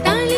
Dale.